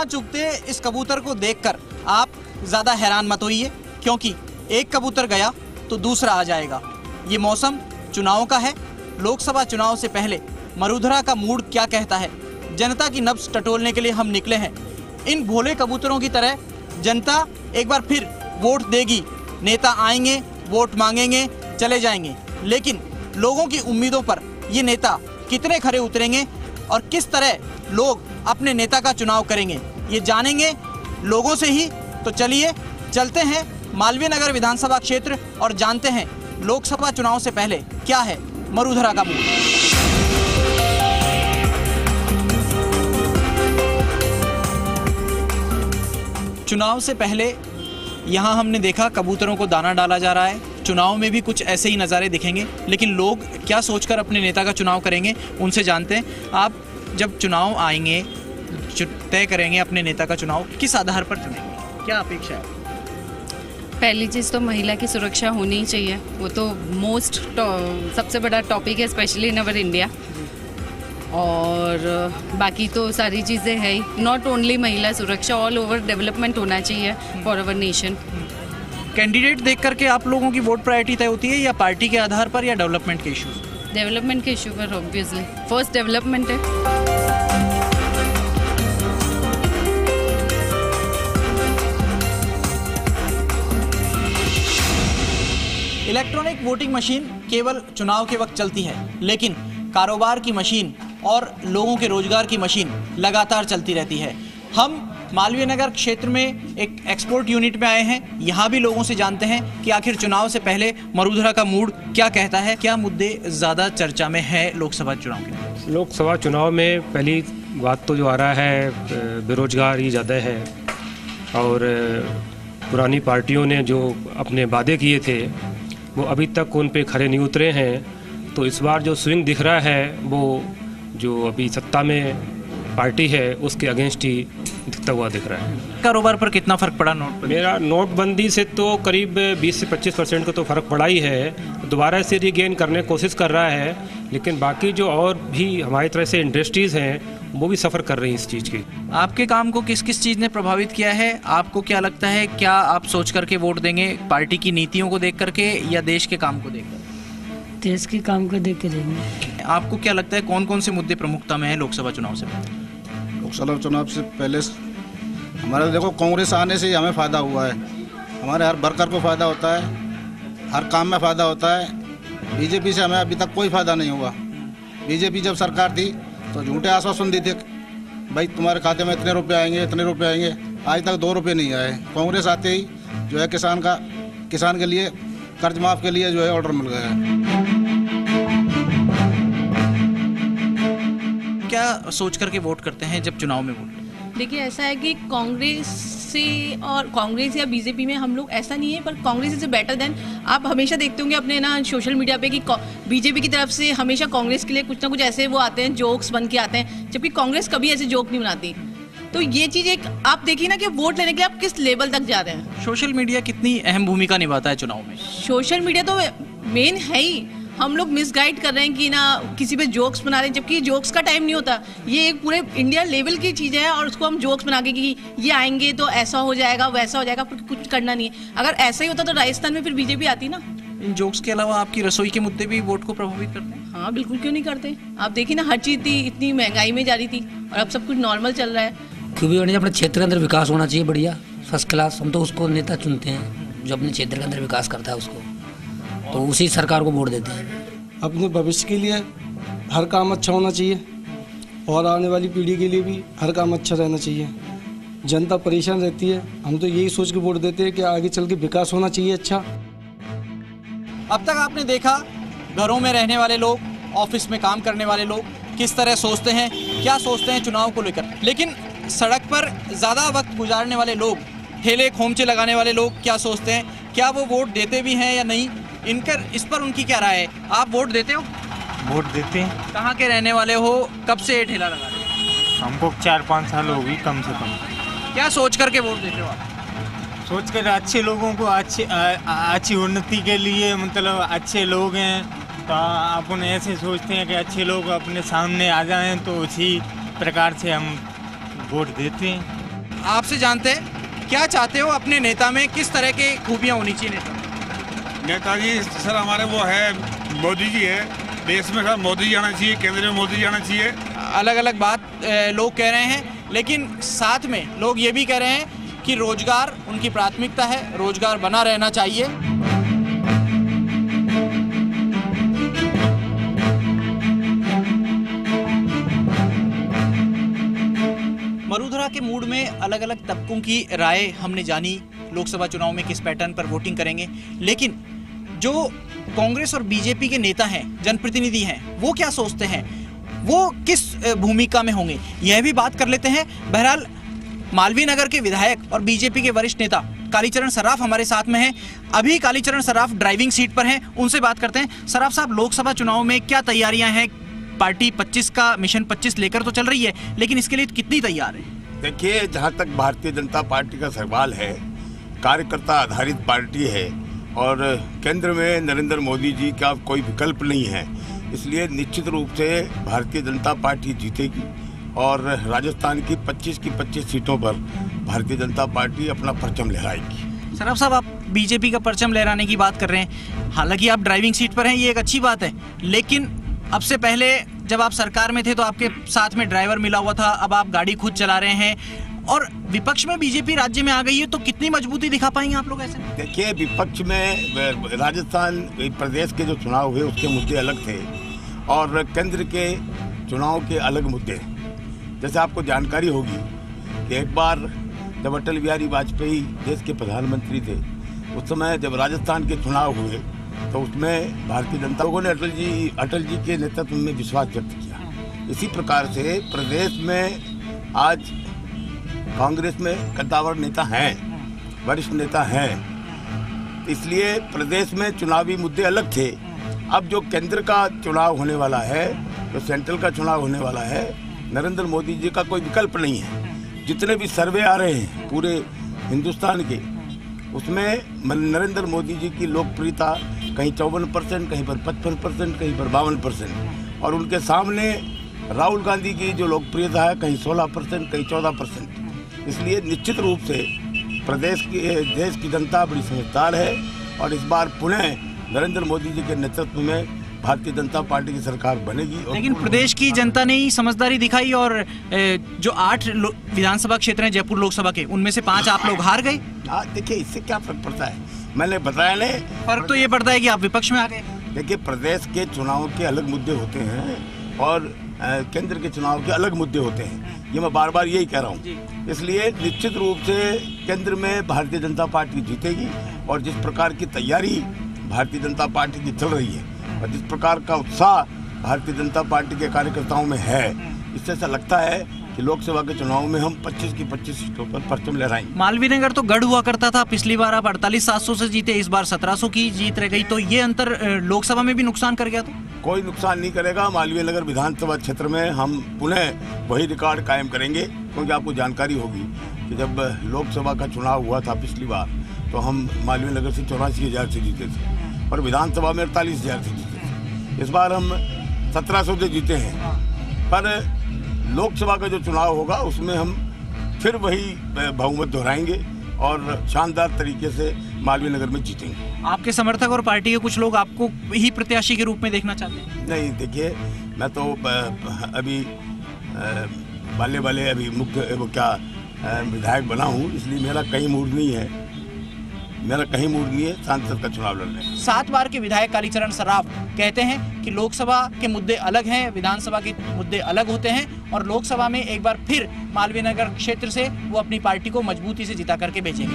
दाना चुगते इस कबूतर को देखकर आप ज़्यादा हैरान मत होइए, क्योंकि एक कबूतर गया तो दूसरा आ जाएगा। ये मौसम चुनाव का है। लोकसभा चुनाव से पहले मरुधरा का मूड क्या कहता है? जनता की नब्ज टटोलने के लिए हम निकले हैं। इन भोले कबूतरों की तरह जनता एक बार फिर वोट देगी। नेता आएँगे, वोट मांगेंगे, चले जाएँगे। लेकिन लोगों की उम्मीदों पर ये नेता कितने खरे उतरेंगे और किस तरह लोग अपने नेता का चुनाव करेंगे। ये जानेंगे लोगों से ही। तो चलिए, चलते हैं मालवीय नगर विधानसभा क्षेत्र और जानते हैं लोकसभा चुनाव से पहले क्या है मरुधरा का मूड चुनाव से पहले यहाँ हमने देखा कबूतरों को दाना डाला जा रहा है। चुनाव में भी कुछ ऐसे ही नज़ारे दिखेंगे, लेकिन लोग क्या सोचकर अपने नेता का चुनाव करेंगे, उनसे जानते हैं। आप जब चुनाव आएँगे तय करेंगे अपने नेता का चुनाव किस आधार पर चुनेंगे? क्या अपेक्षा है? पहली चीज़ तो महिला की सुरक्षा होनी ही चाहिए। वो तो मोस्ट सबसे बड़ा टॉपिक है स्पेशली इन अवर इंडिया और बाकी तो सारी चीज़ें है ही। नॉट ओनली महिला सुरक्षा ऑल ओवर डेवलपमेंट होना चाहिए फॉर अवर नेशन कैंडिडेट देख करके आप लोगों की वोट प्रायोरिटी तय होती है या पार्टी के आधार पर या डेवलपमेंट के इश्यूज़ डेवलपमेंट के इशू पर ऑब्वियसली फ़र्स्ट डेवलपमेंट है। इलेक्ट्रॉनिक वोटिंग मशीन केवल चुनाव के वक्त चलती है, लेकिन कारोबार की मशीन और लोगों के रोज़गार की मशीन लगातार चलती रहती है। हम मालवीय नगर क्षेत्र में एक एक्सपोर्ट यूनिट में आए हैं। यहाँ भी लोगों से जानते हैं कि आखिर चुनाव से पहले मरुधरा का मूड क्या कहता है, क्या मुद्दे ज़्यादा चर्चा में है लोकसभा चुनाव के लोकसभा चुनाव में पहली बात तो जो आ रहा है, बेरोजगारी ज़्यादा है और, पुरानी पार्टियों ने जो अपने वादे किए थे, वो अभी तक उन पे खड़े नहीं उतरे हैं। तो इस बार जो स्विंग दिख रहा है, वो जो अभी सत्ता में पार्टी है, उसके अगेंस्ट ही दिखता हुआ दिख रहा है। कारोबार पर कितना फ़र्क पड़ा नोट मेरा नोटबंदी से तो करीब 20 से 25 परसेंट का तो फ़र्क पड़ा ही है। दोबारा से रीगेन करने की कोशिश कर रहा है लेकिन बाकी जो और भी हमारी तरह से इंडस्ट्रीज़ हैं वो भी सफ़र कर रही हैं इस चीज़ की। आपके काम को किस किस चीज़ ने प्रभावित किया है? आपको क्या लगता है क्या आप सोच करके वोट देंगे पार्टी की नीतियों को देख करके या देश के काम को देख कर देश के काम को देख के देंगे। आपको क्या लगता है कौन कौन से मुद्दे प्रमुखता में है लोकसभा चुनाव से लोकसभा चुनाव से पहले हमारे देखो, कांग्रेस आने से ही हमें फ़ायदा हुआ है। हमारे हर वर्कर को फ़ायदा होता है, हर काम में फ़ायदा होता है। बीजेपी से हमें अभी तक कोई फ़ायदा नहीं हुआ। बीजेपी जब सरकार थी तो झूठे आश्वासन दी थे, भाई तुम्हारे खाते में इतने रुपये आएँगे, इतने रुपये आएँगे। आज तक दो रुपये नहीं आए। कांग्रेस आते ही जो है किसान का, किसान के लिए, कर्ज माफ़ के लिए जो है ऑर्डर मिल गया। है क्या सोच करके वोट करते हैं जब चुनाव में वोट? देखिए ऐसा है कि कांग्रेस से और कांग्रेस या बीजेपी में हम लोग ऐसा नहीं है पर कांग्रेस इज़ बेटर देन आप हमेशा देखते होंगे अपने ना सोशल मीडिया पे कि बीजेपी की तरफ़ से हमेशा कांग्रेस के लिए कुछ ना कुछ ऐसे वो आते हैं जोक्स बन के आते हैं जबकि कांग्रेस कभी ऐसे जोक नहीं बनाती। तो ये चीज़ एक आप देखिए ना कि वोट लेने के लिए आप किस लेवल तक जा रहे हैं? सोशल मीडिया कितनी अहम भूमिका निभाता है चुनाव में? सोशल मीडिया तो मेन है ही। हम लोग मिसगाइड कर रहे हैं कि ना किसी पे जोक्स बना रहे हैं जबकि जोक्स का टाइम नहीं होता। ये एक पूरे इंडिया लेवल की चीज़ है और उसको हम जोक्स बना के कि ये आएँगे तो ऐसा हो जाएगा वैसा हो जाएगा पर कुछ करना नहीं है। अगर ऐसा ही होता तो राजस्थान में फिर बीजेपी आती ना। इन जोक्स के अलावा आपकी रसोई के मुद्दे भी वोट को प्रभावित करते हैं? हाँ बिल्कुल क्यों नहीं करते? आप देखिए ना हर चीज़ थी इतनी महँगाई में जा रही थी और अब सब कुछ नॉर्मल चल रहा है। क्योंकि उन्हें अपने क्षेत्र के अंदर विकास होना चाहिए बढ़िया। फ़र्स्ट क्लास हम तो उसको नेता चुनते हैं जो अपने क्षेत्र के अंदर विकास करता है उसको। तो उसी सरकार को वोट देते हैं। अपने भविष्य के लिए हर काम अच्छा होना चाहिए और आने वाली पीढ़ी के लिए भी हर काम अच्छा रहना चाहिए। जनता परेशान रहती है। हम तो यही सोच के वोट देते हैं कि आगे चल के विकास होना चाहिए अच्छा। अब तक आपने देखा घरों में रहने वाले लोग ऑफ़िस में काम करने वाले लोग किस तरह सोचते हैं क्या सोचते हैं चुनाव को लेकर। लेकिन सड़क पर ज़्यादा वक्त गुजारने वाले लोग ठेले खोमचे लगाने वाले लोग क्या सोचते हैं क्या वो वोट देते भी हैं या नहीं इनकर इस पर उनकी क्या राय है? आप वोट देते हो? वोट देते हैं। कहाँ के रहने वाले हो? कब से ये ठेला लगा रहे हो? हमको चार पाँच साल हो गई कम से कम। क्या सोच करके वोट देते हो आप? सोच कर अच्छे लोगों को अच्छी अच्छी उन्नति के लिए मतलब अच्छे लोग हैं तो अपन ऐसे सोचते हैं कि अच्छे लोग अपने सामने आ जाएँ तो उसी प्रकार से हम वोट देते हैं। आपसे जानते हैं क्या चाहते हो अपने नेता में किस तरह के खूबियाँ होनी चाहिए नेता? नेताजी, सर, हमारे वो है, मोदी जी है। देश में सर मोदी जी आना चाहिए, केंद्र में मोदी जी आना चाहिए। अलग अलग बात लोग कह रहे हैं, लेकिन साथ में लोग ये भी कह रहे हैं कि रोज़गार उनकी प्राथमिकता है, रोज़गार बना रहना चाहिए। मरुधरा के मूड में अलग अलग तबकों की राय हमने जानी, लोकसभा चुनाव में किस पैटर्न पर वोटिंग करेंगे, लेकिन जो कांग्रेस और बीजेपी के नेता हैं, जनप्रतिनिधि हैं, वो क्या सोचते हैं? वो किस भूमिका में होंगे? यह भी बात कर लेते हैं। बहरहाल, मालवीय नगर के विधायक और बीजेपी के वरिष्ठ नेता कालीचरण सराफ हमारे साथ में हैं। अभी कालीचरण सराफ ड्राइविंग सीट पर हैं, उनसे बात करते हैं। सराफ साहब, लोकसभा चुनाव में क्या तैयारियाँ हैं? पार्टी 25 का, मिशन 25 लेकर तो चल रही है, लेकिन इसके लिए कितनी तैयार है? देखिए, जहाँ तक भारतीय जनता पार्टी का सवाल है, कार्यकर्ता आधारित पार्टी है और केंद्र में नरेंद्र मोदी जी का कोई विकल्प नहीं है। इसलिए निश्चित रूप से भारतीय जनता पार्टी जीतेगी और राजस्थान की 25 की 25 सीटों पर भारतीय जनता पार्टी अपना परचम लहराएगी। सराफ साहब आप बीजेपी का परचम लहराने की बात कर रहे हैं। हालाँकि आप ड्राइविंग सीट पर हैं, ये एक अच्छी बात है। लेकिन अब से पहले जब आप सरकार में थे तो आपके साथ में ड्राइवर मिला हुआ था, अब आप गाड़ी खुद चला रहे हैं। और विपक्ष में बीजेपी राज्य में आ गई है तो कितनी मजबूती दिखा पाएँगे आप लोग ऐसे? देखिए, विपक्ष में राजस्थान प्रदेश के जो चुनाव हुए, उसके मुद्दे अलग थे। और केंद्र के चुनाव के अलग मुद्दे। जैसे आपको जानकारी होगी कि एक बार जब अटल बिहारी वाजपेयी देश के प्रधानमंत्री थे, उस समय जब राजस्थान के चुनाव हुए तो उसमें भारतीय जनता लोगों ने अटल जी अटल जी के नेतृत्व में विश्वास व्यक्त किया। इसी प्रकार से प्रदेश में आज कांग्रेस में कद्दावर नेता हैं, वरिष्ठ नेता हैं। इसलिए प्रदेश में चुनावी मुद्दे अलग थे। अब जो केंद्र का चुनाव होने वाला है, जो सेंट्रल का चुनाव होने वाला है, नरेंद्र मोदी जी का कोई विकल्प नहीं है। जितने भी सर्वे आ रहे हैं पूरे हिंदुस्तान के, उसमें नरेंद्र मोदी जी की लोकप्रियता कहीं चौवन परसेंट, कहीं पर पचपन परसेंट, कहीं पर बावन परसेंट। और उनके सामने राहुल गांधी की जो लोकप्रियता है, कहीं सोलह परसेंट, कहीं चौदह परसेंट। इसलिए निश्चित रूप से प्रदेश की देश की जनता बड़ी समझदार है और इस बार पुनः नरेंद्र मोदी जी के नेतृत्व में भारतीय जनता पार्टी की सरकार बनेगी और लेकिन प्रदेश की जनता ने ही समझदारी दिखाई और जो आठ विधानसभा क्षेत्र हैं जयपुर लोकसभा के उनमें से पाँच आप लोग हार गए। देखिए इससे क्या फ़र्क पड़ता है? मैंने बताया नहीं। फ़र्क तो ये पड़ता है कि आप विपक्ष में आ गए। देखिए प्रदेश के चुनाव के अलग मुद्दे होते हैं और केंद्र के चुनाव के अलग मुद्दे होते हैं। ये मैं बार बार यही कह रहा हूँ। इसलिए निश्चित रूप से केंद्र में भारतीय जनता पार्टी जीतेगी और जिस प्रकार की तैयारी भारतीय जनता पार्टी की चल रही है और जिस प्रकार का उत्साह भारतीय जनता पार्टी के कार्यकर्ताओं में है इससे ऐसा लगता है कि लोकसभा के चुनाव में हम 25 की 25 सीटों पर परचम लहराएँगे। मालवीय नगर तो गढ़ हुआ करता था। पिछली बार आप अड़तालीस सात सौ से जीते इस बार सत्रह सौ की जीत रह गई। तो ये अंतर लोकसभा में भी नुकसान कर गया तो? कोई नुकसान नहीं करेगा। मालवीय नगर विधानसभा क्षेत्र में हम पुनः वही रिकॉर्ड कायम करेंगे क्योंकि आपको जानकारी होगी कि जब लोकसभा का चुनाव हुआ था पिछली बार तो हम मालवीय नगर से चौरासी हज़ार से जीते थे और विधानसभा में अड़तालीस हज़ार से जीते थे। इस बार हम सत्रह सौ से जीते हैं। पर लोकसभा का जो चुनाव होगा उसमें हम फिर वही बहुमत दोहराएँगे और शानदार तरीके से मालवीय नगर में जीतेंगे। आपके समर्थक और पार्टी के कुछ लोग आपको ही प्रत्याशी के रूप में देखना चाहते हैं? नहीं देखिए मैं तो अभी बाले बाले अभी मुख्य क्या विधायक बना हूँ इसलिए मेरा कई मूड नहीं है। मेरा कहीं मूड नहीं है सांसद का चुनाव लड़ने सात बार के विधायक कालीचरण सराफ कहते हैं कि लोकसभा के मुद्दे अलग हैं, विधानसभा के मुद्दे अलग होते हैं और लोकसभा में एक बार फिर मालवीय नगर क्षेत्र से वो अपनी पार्टी को मजबूती से जिता करके बेचेंगे।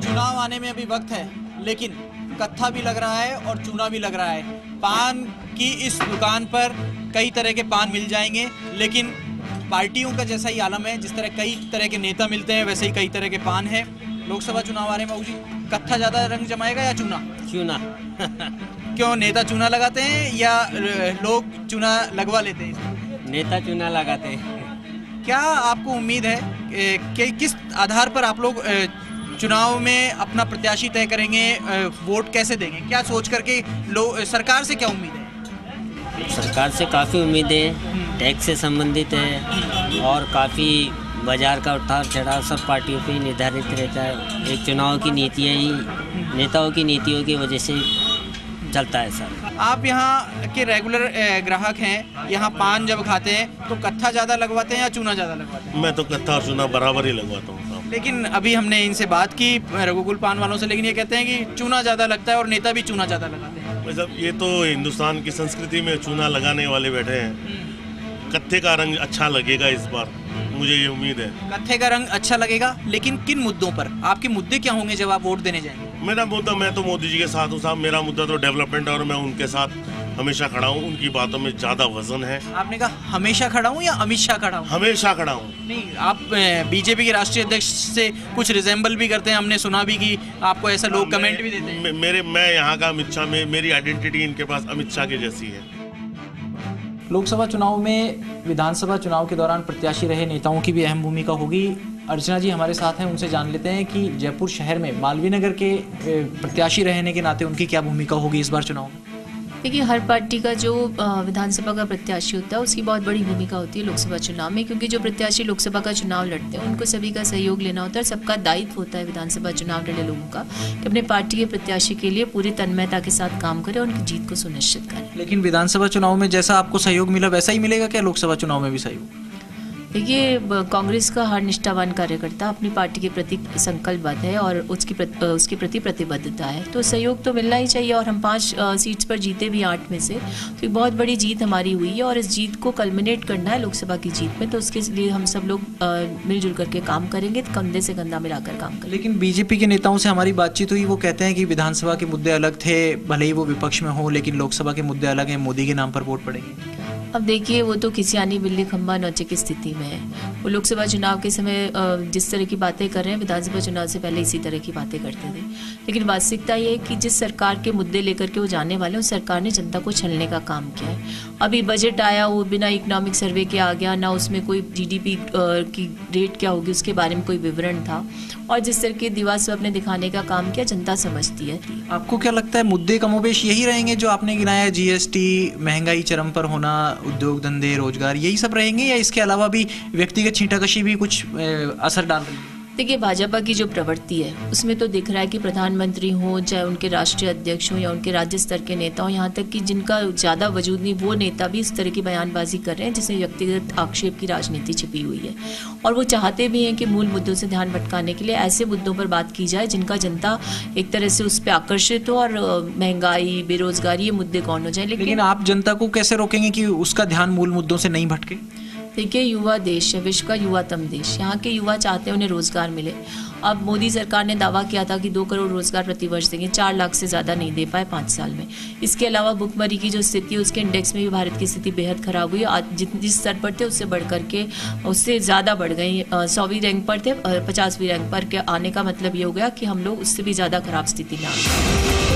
चुनाव आने में अभी वक्त है, लेकिन कत्था भी लग रहा है और चूना भी लग रहा है। पान की इस दुकान पर कई तरह के पान मिल जाएँगे लेकिन पार्टियों का जैसा ही आलम है जिस तरह कई तरह के नेता मिलते हैं वैसे ही कई तरह के पान है। लोकसभा चुनाव आ रहे हैं जी। कत्था ज़्यादा रंग जमाएगा या चूना? चूना। क्यों नेता चूना लगाते हैं या लोग चूना लगवा लेते हैं? नेता चूना लगाते हैं। क्या आपको उम्मीद है कि किस आधार पर आप लोग चुनाव में अपना प्रत्याशी तय करेंगे वोट कैसे देंगे? क्या सोच करके लोग सरकार से क्या उम्मीद है? सरकार से काफ़ी उम्मीदें टैक्स से संबंधित है और काफ़ी बाज़ार का उठाव चढ़ाव सब पार्टियों पे ही निर्धारित रहता है। एक चुनाव की नीतियाँ ही नेताओं की नीतियों की वजह से चलता है सर आप यहाँ के रेगुलर ग्राहक हैं यहाँ पान जब खाते हैं तो कत्था ज़्यादा लगवाते हैं या चूना ज़्यादा लगवाते हैं? मैं तो कत्था और चूना बराबर ही लगवाता हूँ लेकिन अभी हमने इनसे बात की रघुकुल पान वालों से लेकिन ये कहते हैं कि चूना ज़्यादा लगता है और नेता भी चूना ज़्यादा लगाते हैं। साहब ये तो हिंदुस्तान की संस्कृति में चूना लगाने वाले बैठे हैं, कत्थे का रंग अच्छा लगेगा इस बार, मुझे ये उम्मीद है। कत्थे का रंग अच्छा लगेगा, लेकिन किन मुद्दों पर? आपके मुद्दे क्या होंगे जब आप वोट देने जाएँगे? मेरा मुद्दा मैं तो मोदी जी के साथ हूँ साहब। मेरा मुद्दा तो डेवलपमेंट और मैं उनके साथ हमेशा खड़ा हूँ। उनकी बातों में ज़्यादा वज़न है। आपने कहा हमेशा खड़ा हूँ या अमित शाह खड़ा हूँ? हमेशा खड़ा हूँ। नहीं आप बीजेपी के राष्ट्रीय अध्यक्ष से कुछ रिजेंबल भी करते हैं। हमने सुना भी कि आपको ऐसा लोग कमेंट भी देते हैं। मे- मेरे मैं यहाँ का अमित शाह में मेरी आइडेंटिटी इनके पास अमित शाह के जैसी है। लोकसभा चुनाव में विधानसभा चुनाव के दौरान प्रत्याशी रहे नेताओं की भी अहम भूमिका होगी। अर्चना जी हमारे साथ हैं उनसे जान लेते हैं कि जयपुर शहर में मालवीय नगर के प्रत्याशी रहने के नाते उनकी क्या भूमिका होगी इस बार चुनाव में? देखिए हर पार्टी का जो विधानसभा का प्रत्याशी होता है उसकी बहुत बड़ी भूमिका होती है लोकसभा चुनाव में क्योंकि जो प्रत्याशी लोकसभा का चुनाव लड़ते हैं उनको सभी का सहयोग लेना होता है और सबका दायित्व होता है विधानसभा चुनाव लड़े लोगों का कि अपने पार्टी के प्रत्याशी के लिए पूरी तन्मयता के साथ काम करें और उनकी जीत को सुनिश्चित करें। लेकिन विधानसभा चुनाव में जैसा आपको सहयोग मिला वैसा ही मिलेगा क्या? लोकसभा चुनाव में भी सहयोग? देखिए कांग्रेस का हर निष्ठावान कार्यकर्ता अपनी पार्टी के प्रति संकल्पबद्ध है और उसकी प्रति, उसके प्रति प्रतिबद्धता है। तो सहयोग तो मिलना ही चाहिए और हम पाँच सीट्स पर जीते भी आठ में से तो एक बहुत बड़ी जीत हमारी हुई है और इस जीत को कल्मिनेट करना है लोकसभा की जीत में। तो उसके लिए हम सब लोग मिलजुल करके काम करेंगे तो कंधे से कंधा मिलाकर काम करेंगे। लेकिन बीजेपी के नेताओं से हमारी बातचीत हुई वो कहते हैं कि विधानसभा के मुद्दे अलग थे भले ही वो विपक्ष में हो लेकिन लोकसभा के मुद्दे अलग हैं मोदी के नाम पर वोट पड़ेगी। अब देखिए, वो तो किसी आनी बिल्ली खम्बा नौचे की स्थिति में है। वो लोकसभा चुनाव के समय जिस तरह की बातें कर रहे हैं, विधानसभा चुनाव से पहले इसी तरह की बातें करते थे। लेकिन वास्तविकता ये है कि जिस सरकार के मुद्दे लेकर के वो जाने वाले हैं, उस सरकार ने जनता को छलने का काम किया है। अभी बजट आया, वो बिना इकोनॉमिक सर्वे के आ गया, ना उसमें कोई जीडीपी की रेट क्या होगी, उसके बारे में कोई विवरण था। और जिस तरह के दीवार स्वप्न दिखाने का काम किया, जनता समझती है। आपको क्या लगता है, मुद्दे कमोबेश यही रहेंगे जो आपने गिनाया जीएसटी महँगाई, चरम पर होना, उद्योग धंधे, रोज़गार, यही सब रहेंगे या इसके अलावा भी व्यक्तिगत छींटाकशी भी कुछ असर डाल रही है? देखिए, भाजपा की जो प्रवृत्ति है, उसमें तो दिख रहा है कि प्रधानमंत्री हों, चाहे उनके राष्ट्रीय अध्यक्ष हों या उनके राज्य स्तर के नेता हों, यहाँ तक कि जिनका ज़्यादा वजूद नहीं, वो नेता भी इस तरह की बयानबाजी कर रहे हैं, जिसमें व्यक्तिगत आक्षेप की राजनीति छिपी हुई है। और वो चाहते भी हैं कि मूल मुद्दों से ध्यान भटकाने के लिए ऐसे मुद्दों पर बात की जाए, जिनका जनता एक तरह से उस पर आकर्षित हो और महँगाई, बेरोजगारी, ये मुद्दे कौन हो जाए लेकिन आप जनता को कैसे रोकेंगे कि उसका ध्यान मूल मुद्दों से नहीं भटके? देखिए युवा देश है, विश्व का युवातम देश। यहाँ के युवा चाहते हैं उन्हें रोज़गार मिले। अब मोदी सरकार ने दावा किया था कि दो करोड़ रोज़गार प्रतिवर्ष देंगे, चार लाख से ज़्यादा नहीं दे पाए पाँच साल में। इसके अलावा भुखमरी की जो स्थिति है, उसके इंडेक्स में भी भारत की स्थिति बेहद खराब हुई। जित, जिस स्तर पर थे, उससे बढ़ करके उससे ज़्यादा बढ़ गई। सौवीं रैंक पर थे पचासवीं रैंक पर के आने का मतलब ये हो गया कि हम लोग उससे भी ज़्यादा खराब स्थिति में आ गए।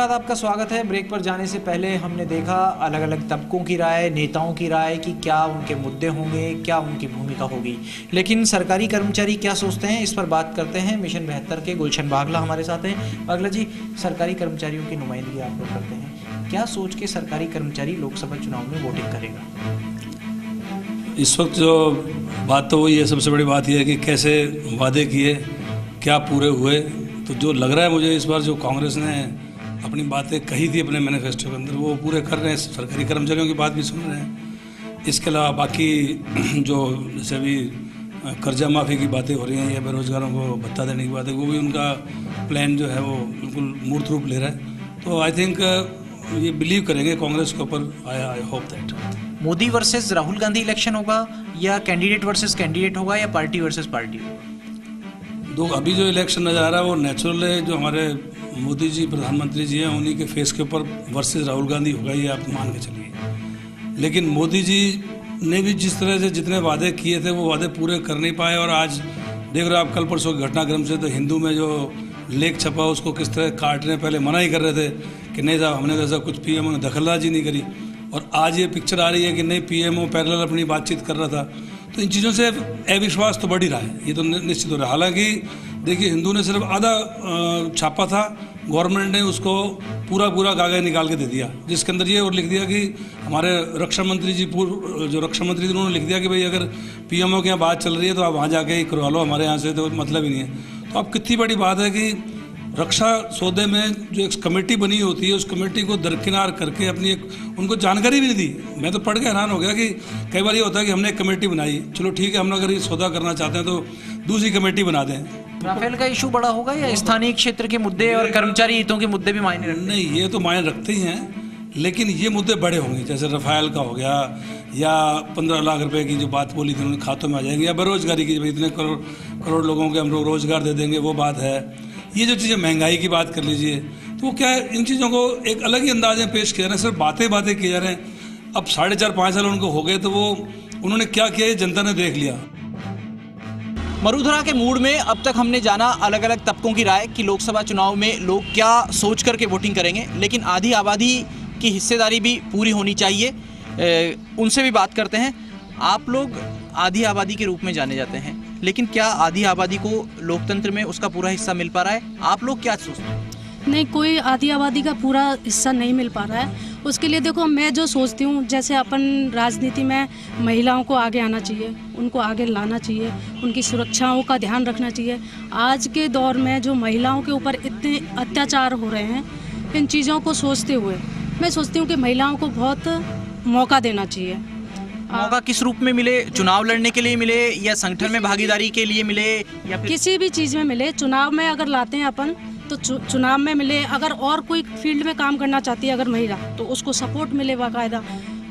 बाद आपका स्वागत है। ब्रेक पर जाने से पहले हमने देखा अलग अलग तबकों की राय, नेताओं की राय कि क्या उनके मुद्दे होंगे, क्या उनकी भूमिका होगी। लेकिन सरकारी कर्मचारी क्या सोचते हैं? इस पर बात करते हैं मिशन बेहतर के गुलशन बागला हमारे साथ हैं। बागला जी, सरकारी कर्मचारियों की नुमाइंदगी आप लोग करते हैं। क्या सोच के सरकारी कर्मचारी लोकसभा चुनाव में वोटिंग करेगा? इस वक्त जो बात तो वही है, सबसे बड़ी बात यह है कि कैसे वादे किए, क्या पूरे हुए। तो जो लग रहा है मुझे इस बार जो कांग्रेस ने अपनी बातें कही थी अपने मैनिफेस्टो के अंदर वो पूरे कर रहे हैं सरकारी कर्मचारियों की बात भी सुन रहे हैं। इसके अलावा बाकी जो जैसे अभी कर्जा माफ़ी की बातें हो रही हैं या बेरोजगारों को भत्ता देने की बात है वो भी उनका प्लान जो है वो बिल्कुल मूर्त रूप ले रहा है। तो आई थिंक ये बिलीव करेंगे कांग्रेस के ऊपर I I hope that Modi versus Rahul Gandhi election होगा या कैंडिडेट वर्सेस कैंडिडेट होगा या पार्टी वर्सेस पार्टी दो अभी जो इलेक्शन नज़र आ रहा है वो नेचुरल है जो हमारे मोदी जी, प्रधानमंत्री जी हैं, उन्हीं के फेस के ऊपर वर्सेस राहुल गांधी होगा, ये आप मान के चलिए। लेकिन मोदी जी ने भी जिस तरह से जितने वादे किए थे, वो वादे पूरे कर नहीं पाए और आज देख रहे हो आप, कल परसों के घटनाक्रम से तो हिंदू में जो लेख छपा, उसको किस तरह काटने पहले मना ही कर रहे थे कि नहीं साहब, हमने तो ऐसा कुछ पी ने दखलंदाजी नहीं करी। और आज ये पिक्चर आ रही है कि नहीं पी एम पैरल अपनी बातचीत कर रहा था। तो इन चीज़ों से अविश्वास तो बढ़ ही रहा है। ये तो निश्चित हो रहा है। हालाँकि, देखिए हिंदू ने सिर्फ़ आधा छापा था। गवर्नमेंट ने उसको पूरा पूरा कागज़ निकाल के दे दिया। जिसके अंदर ये और लिख दिया कि हमारे रक्षा मंत्री जी पूर्व, जो रक्षा मंत्री थे, उन्होंने लिख दिया कि भाई, अगर पीएमओ के यहाँ बात चल रही है तो आप वहाँ जाके ही करवा लो। हमारे यहाँ से तो मतलब ही नहीं है। तो अब कितनी बड़ी बात है कि रक्षा सौदे में जो एक कमेटी बनी होती है उस कमेटी को दरकिनार करके अपनी एक उनको जानकारी भी नहीं दी। मैं तो पढ़ के हैरान हो गया कि कई बार ये होता है कि हमने एक कमेटी बनाई। चलो ठीक है हम अगर ये सौदा करना चाहते हैं तो दूसरी कमेटी बना दें। राफेल का इशू बड़ा होगा या स्थानीय क्षेत्र के मुद्दे और कर्मचारी हितों के मुद्दे भी मायने रखते नहीं ये तो मायने रखते ही हैं लेकिन ये मुद्दे बड़े होंगे जैसे रफायल का हो गया या पंद्रह लाख रुपए की जो बात बोली थी उन्होंने खातों में आ जाएँगे या बेरोजगारी की इतने करोड़ करोड़ लोगों के हम लोग रोज़गार दे देंगे वो बात है। ये जो चीज़ें महँगाई की बात कर लीजिए तो वो क्या है इन चीज़ों को एक अलग ही अंदाज में पेश किया जा रहे हैं सिर्फ़ बातें बातें किए जा रहे हैं। अब साढ़े चार पाँच साल उनको हो गए तो वो उन्होंने क्या किया जनता ने देख लिया। मरुधरा के मूड में अब तक हमने जाना अलग अलग तबकों की राय कि लोकसभा चुनाव में लोग क्या सोच करके वोटिंग करेंगे लेकिन आधी आबादी की हिस्सेदारी भी पूरी होनी चाहिए। ए, उनसे भी बात करते हैं। आप लोग आधी आबादी के रूप में जाने जाते हैं। लेकिन क्या आधी आबादी को लोकतंत्र में उसका पूरा हिस्सा मिल पा रहा है? आप लोग क्या सोचते हैं? नहीं, कोई आधी आबादी का पूरा हिस्सा नहीं मिल पा रहा है। उसके लिए देखो, मैं जो सोचती हूँ, जैसे अपन राजनीति में महिलाओं को आगे आना चाहिए, उनको आगे लाना चाहिए, उनकी सुरक्षाओं का ध्यान रखना चाहिए। आज के दौर में जो महिलाओं के ऊपर इतने अत्याचार हो रहे हैं, इन चीज़ों को सोचते हुए मैं सोचती हूँ कि महिलाओं को बहुत मौका देना चाहिए। मौका किस रूप में मिले? चुनाव लड़ने के लिए मिले या संगठन में भागीदारी के लिए मिले या फिर... किसी भी चीज़ में मिले। चुनाव में अगर लाते हैं अपन तो चुनाव में मिले। अगर और कोई फ़ील्ड में काम करना चाहती है अगर महिला तो उसको सपोर्ट मिले बाकायदा।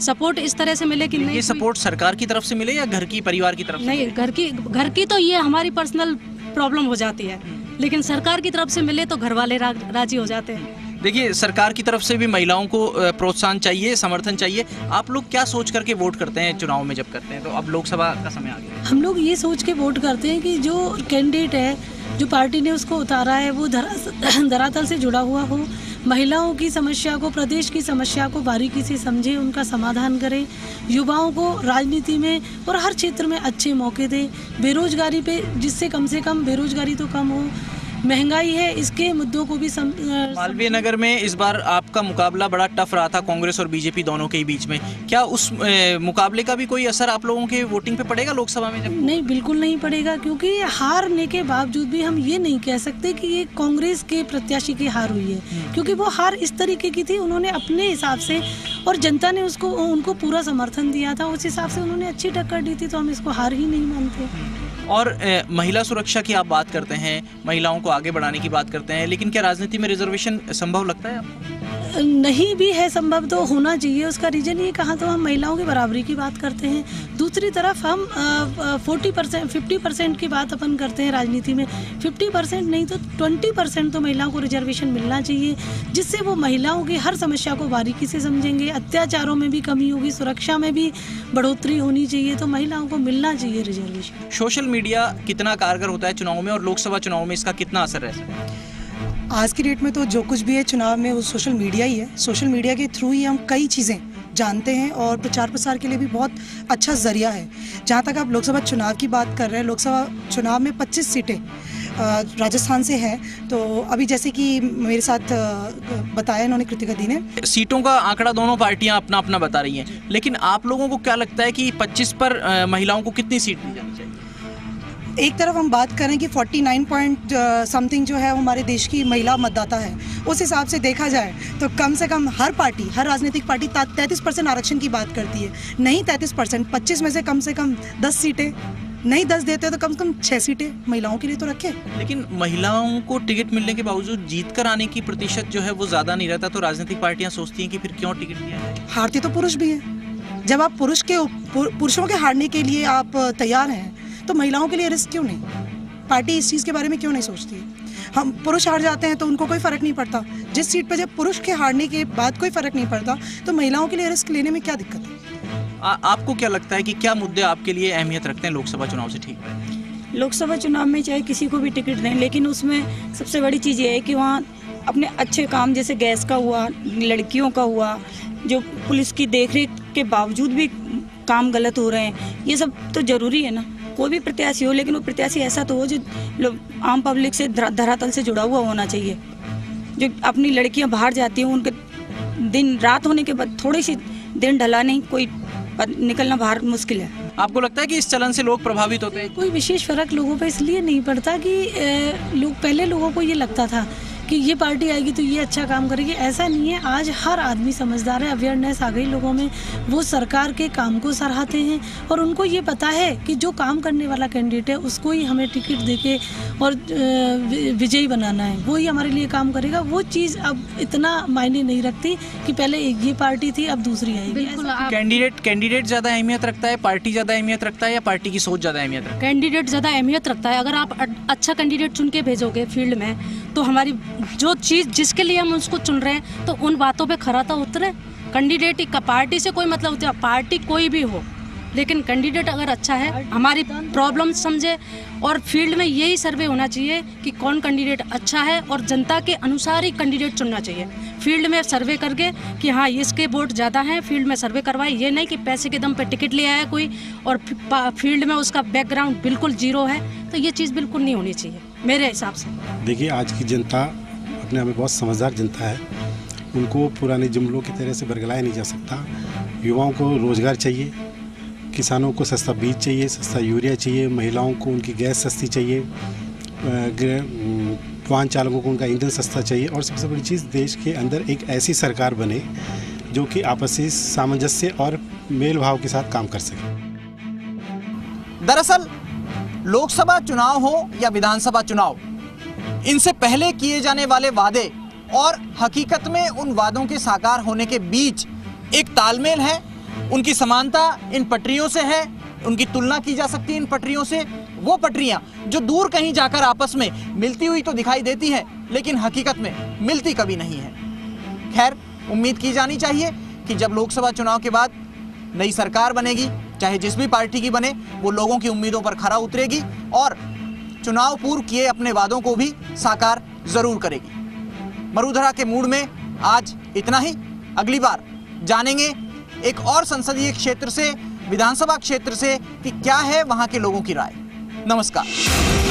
सपोर्ट इस तरह से मिले कि नहीं? ये सपोर्ट सरकार की तरफ़ से मिले या घर की परिवार की तरफ़ नहीं घर की घर की तो ये हमारी पर्सनल प्रॉब्लम हो जाती है। लेकिन सरकार की तरफ़ से मिले तो घर वाले राज़ी हो जाते हैं। देखिए, सरकार की तरफ़ से भी महिलाओं को प्रोत्साहन चाहिए, समर्थन चाहिए। आप लोग क्या सोच करके वोट करते हैं चुनाव में जब करते हैं? तो अब लोकसभा का समय आ गया। हम लोग ये सोच के वोट करते हैं कि जो कैंडिडेट है, जो पार्टी ने उसको उतारा है, वो धरातल से जुड़ा हुआ हो। महिलाओं की समस्या को, प्रदेश की समस्या को बारीकी से समझे, उनका समाधान करें। युवाओं को राजनीति में और हर क्षेत्र में अच्छे मौके दें। बेरोजगारी पे जिससे कम से कम बेरोजगारी तो कम हो महँगाई है इसके मुद्दों को भी सम... मालवीय नगर में इस बार आपका मुकाबला बड़ा टफ रहा था कांग्रेस और बीजेपी दोनों के बीच में क्या उस ए, मुकाबले का भी कोई असर आप लोगों के वोटिंग पे पड़ेगा लोकसभा में जब नहीं बिल्कुल नहीं पड़ेगा क्योंकि हारने के बावजूद भी हम ये नहीं कह सकते कि ये कांग्रेस के प्रत्याशी की हार हुई है हम्म। क्योंकि वो हार इस तरीके की थी उन्होंने अपने हिसाब से और जनता ने उसको उनको पूरा समर्थन दिया था उस हिसाब से उन्होंने अच्छी टक्कर दी थी तो हम इसको हार ही नहीं मानते हम्म। और ए, महिला सुरक्षा की आप बात करते हैं महिलाओं को आगे बढ़ाने की बात करते हैं लेकिन क्या राजनीति में रिजर्वेशन संभव लगता है आपको? नहीं भी है संभव तो होना चाहिए उसका रीजन ये कहा तो हम महिलाओं की बराबरी की बात करते हैं। दूसरी तरफ़ हम फोर्टी परसेंट फिफ्टी परसेंट की बात अपन करते हैं राजनीति में। फिफ्टी परसेंट नहीं तो ट्वेंटी परसेंट तो महिलाओं को रिजर्वेशन मिलना चाहिए जिससे वो महिलाओं की हर समस्या को बारीकी से समझेंगे। अत्याचारों में भी कमी होगी सुरक्षा में भी बढ़ोतरी होनी चाहिए तो महिलाओं को मिलना चाहिए रिजर्वेशन सोशल मीडिया कितना कारगर होता है चुनाव में और लोकसभा चुनाव में इसका कितना असर रहता है? आज की डेट में तो जो कुछ भी है चुनाव में वो सोशल मीडिया ही है। सोशल मीडिया के थ्रू ही हम कई चीज़ें जानते हैं और प्रचार प्रसार के लिए भी बहुत अच्छा ज़रिया है। जहाँ तक आप लोकसभा चुनाव की बात कर रहे हैं लोकसभा चुनाव में 25 सीटें राजस्थान से हैं। तो अभी जैसे कि मेरे साथ बताया इन्होंने कृतिका दी ने। सीटों का आंकड़ा दोनों पार्टियाँ अपना अपना बता रही हैं। लेकिन आप लोगों को क्या लगता है कि 25 पर महिलाओं को कितनी सीट दी चाहिए एक तरफ़ हम बात करें कि 49 पॉइंट समथिंग जो है हमारे देश की महिला मतदाता है। उस हिसाब से देखा जाए तो कम से कम हर पार्टी हर राजनीतिक पार्टी तैंतीस परसेंट आरक्षण की बात करती है। नहीं तैंतीस परसेंट पच्चीस में से कम से कम दस सीटें नहीं दस देते तो कम से कम छह सीटें महिलाओं के लिए तो रखे। लेकिन महिलाओं को टिकट मिलने के बावजूद जीत कर आने की प्रतिशत जो है वो ज़्यादा नहीं रहता तो राजनीतिक पार्टियाँ सोचती हैं कि फिर क्यों टिकट दिया हारते तो पुरुष भी है। जब आप पुरुष के पुरुषों के हारने के लिए आप तैयार हैं तो महिलाओं के लिए रिस्क क्यों नहीं? पार्टी इस चीज़ के बारे में क्यों नहीं सोचती? हम पुरुष हार जाते हैं तो उनको कोई फ़र्क नहीं पड़ता। जिस सीट पर जब पुरुष के हारने के बाद कोई फ़र्क नहीं पड़ता तो महिलाओं के लिए रिस्क लेने में क्या दिक्कत है? आ, आपको क्या लगता है कि क्या मुद्दे आपके लिए अहमियत रखते हैं लोकसभा चुनाव से ठीक? लोकसभा चुनाव में चाहे किसी को भी टिकट दें लेकिन उसमें सबसे बड़ी चीज़ ये है कि वहाँ अपने अच्छे काम जैसे गैस का हुआ लड़कियों का हुआ जो पुलिस की देखरेख के बावजूद भी काम गलत हो रहे हैं ये सब तो ज़रूरी है ना? कोई भी प्रत्याशी हो लेकिन वो प्रत्याशी ऐसा तो हो जो लोग आम पब्लिक से धरातल से जुड़ा हुआ होना चाहिए। जो अपनी लड़कियाँ बाहर जाती हैं उनके दिन रात होने के बाद थोड़ी सी दिन ढला नहीं कोई निकलना बाहर मुश्किल है। आपको लगता है कि इस चलन से लोग प्रभावित होते हैं? कोई विशेष फ़र्क लोगों पे इसलिए नहीं पड़ता कि लोग पहले लोगों को ये लगता था कि ये पार्टी आएगी तो ये अच्छा काम करेगी। ऐसा नहीं है। आज हर आदमी समझदार है अवेयरनेस आ गई लोगों में। वो सरकार के काम को सराहते हैं और उनको ये पता है कि जो काम करने वाला कैंडिडेट है उसको ही हमें टिकट देके और विजयी बनाना है। वो ही हमारे लिए काम करेगा। वो चीज़ अब इतना मायने नहीं रखती कि पहले ये पार्टी थी अब दूसरी आएगी। कैंडिडेट कैंडिडेट ज़्यादा अहमियत रखता है पार्टी ज़्यादा अहमियत रखता है या पार्टी की सोच ज़्यादा अहमियत रखता कैंडिडेट ज़्यादा अहमियत रखता है। अगर आप अच्छा कैंडिडेट चुन के भेजोगे फ़ील्ड में तो हमारी जो चीज़ जिसके लिए हम उसको चुन रहे हैं तो उन बातों पे खरा तो उतरे। कैंडिडेट का पार्टी से कोई मतलब होता है पार्टी कोई भी हो, लेकिन कैंडिडेट अगर अच्छा है, हमारी प्रॉब्लम समझे और फ़ील्ड में यही सर्वे होना चाहिए कि कौन कैंडिडेट अच्छा है और जनता के अनुसार ही कैंडिडेट चुनना चाहिए। फ़ील्ड में सर्वे करके कि हाँ इसके वोट ज़्यादा हैं फ़ील्ड में सर्वे करवाए। ये नहीं कि पैसे के दम पे टिकट ले आया कोई और फ़ील्ड में उसका बैकग्राउंड बिल्कुल ज़ीरो है तो ये चीज़ बिल्कुल नहीं होनी चाहिए। मेरे हिसाब से। देखिए आज की जनता अपने आप में बहुत समझदार जनता है। उनको पुराने जुमलों की तरह से बरगलाया नहीं जा सकता। युवाओं को रोज़गार चाहिए किसानों को सस्ता बीज चाहिए सस्ता यूरिया चाहिए महिलाओं को उनकी गैस सस्ती चाहिए वाहन चालकों को उनका ईंधन सस्ता चाहिए और सबसे बड़ी चीज़ देश के अंदर एक ऐसी सरकार बने जो कि आपसी सामंजस्य और मेल भाव के साथ काम कर सके। दरअसल लोकसभा चुनाव हो या विधानसभा चुनाव, इनसे पहले किए जाने वाले वादे और हकीकत में उन वादों के साकार होने के बीच एक तालमेल है। उनकी समानता इन पटरियों से है, उनकी तुलना की जा सकती है इन पटरियों से। वो पटरियाँ जो दूर कहीं जाकर आपस में मिलती हुई तो दिखाई देती हैं, लेकिन हकीकत में मिलती कभी नहीं है। खैर, उम्मीद की जानी चाहिए कि जब लोकसभा चुनाव के बाद नई सरकार बनेगी चाहे जिस भी पार्टी की बने, वो लोगों की उम्मीदों पर खरा उतरेगी और चुनाव पूर्व किए अपने वादों को भी साकार ज़रूर करेगी। मरुधरा के मूड में आज इतना ही। अगली बार जानेंगे एक और संसदीय क्षेत्र से, विधानसभा क्षेत्र से कि क्या है वहाँ के लोगों की राय। नमस्कार।